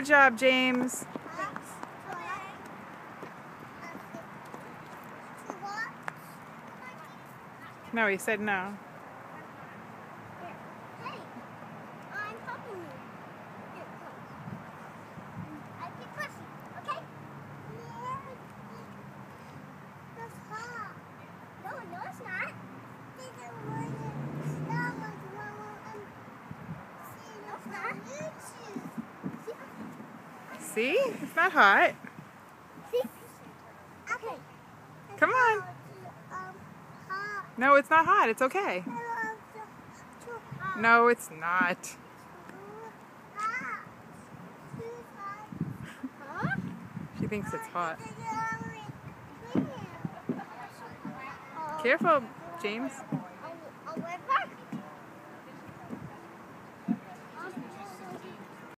Good job, James. No, he said no. Hey, I'm helping you. Here, come. I keep pushing, okay? That's hot. No, no, it's not. No, it's not. See? It's not hot. See? Okay. Come on. No, it's not hot. It's okay. No, it's not. She thinks it's hot. Careful, James.